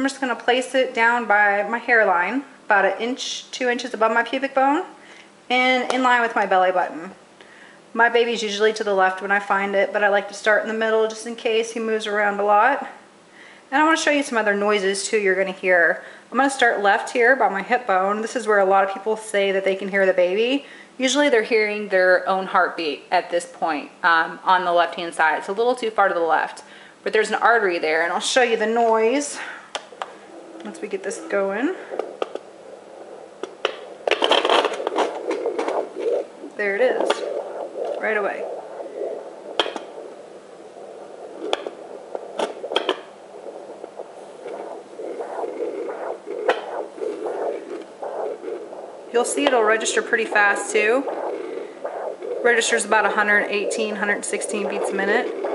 I'm just gonna place it down by my hairline, about an inch, two inches above my pubic bone, and in line with my belly button. My baby's usually to the left when I find it, but I like to start in the middle just in case he moves around a lot. And I want to show you some other noises too you're going to hear. I'm going to start left here by my hip bone. This is where a lot of people say that they can hear the baby. Usually they're hearing their own heartbeat at this point um, on the left hand side. It's a little too far to the left, but there's an artery there and I'll show you the noise once we get this going. There it is, right away. You'll see it'll register pretty fast too. Registers about 118, 116 beats a minute.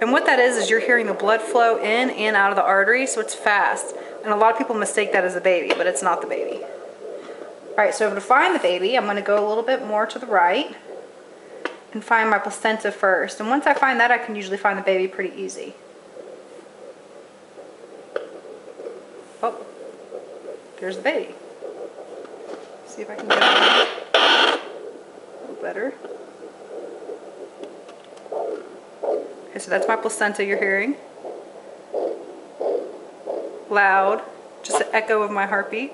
And what that is, is you're hearing the blood flow in and out of the artery, so it's fast. And a lot of people mistake that as a baby, but it's not the baby. All right, so to find the baby, I'm gonna go a little bit more to the right and find my placenta first. And once I find that, I can usually find the baby pretty easy. Oh, there's the baby. See if I can get it a little better. Okay, so that's my placenta you're hearing. Loud, just an echo of my heartbeat.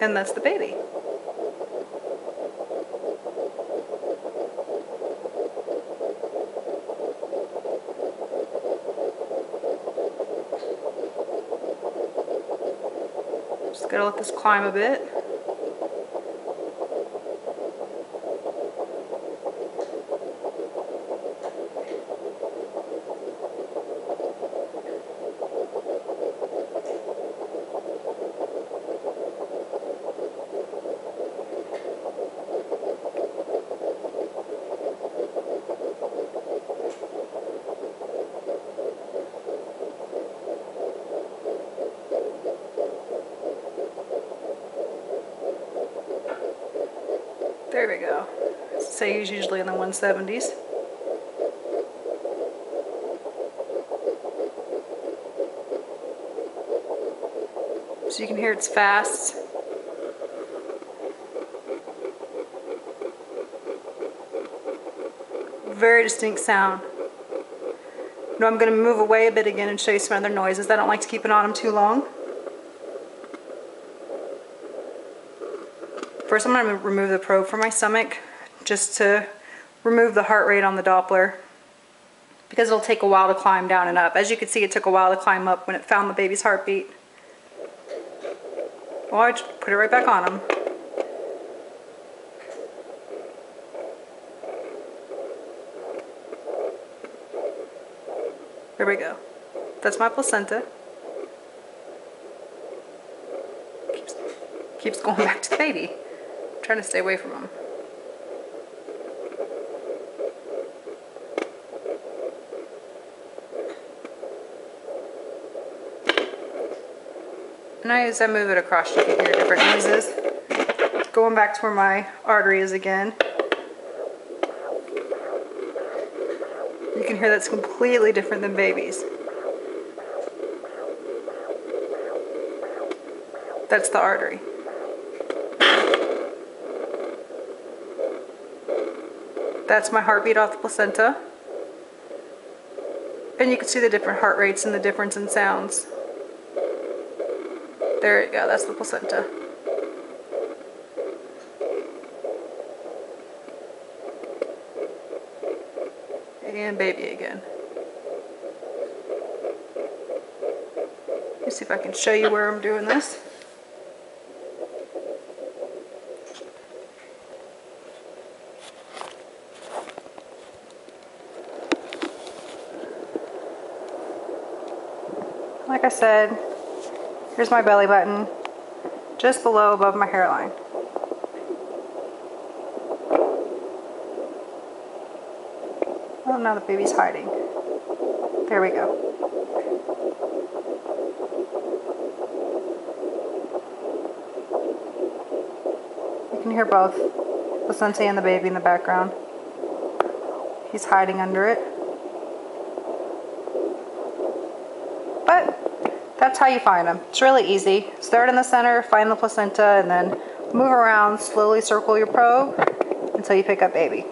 And that's the baby. Just gotta let this climb a bit. There we go. Say he's usually in the 170s. So you can hear it's fast. Very distinct sound. Now I'm going to move away a bit again and show you some other noises. I don't like to keep it on him too long. First I'm going to remove the probe from my stomach just to remove the heart rate on the Doppler because it'll take a while to climb down and up. As you can see it took a while to climb up when it found the baby's heartbeat. Well I just put it right back on him. There we go. That's my placenta. Keeps, keeps going back to the baby trying to stay away from them. And as I move it across, you can hear different noises. Going back to where my artery is again. You can hear that's completely different than babies. That's the artery. That's my heartbeat off the placenta. And you can see the different heart rates and the difference in sounds. There you go, that's the placenta. And baby again. Let's see if I can show you where I'm doing this. Like I said, here's my belly button, just below above my hairline. Oh, now the baby's hiding. There we go. You can hear both the placenta and the baby in the background. He's hiding under it. But that's how you find them. It's really easy. Start in the center, find the placenta, and then move around, slowly circle your probe until you pick up baby.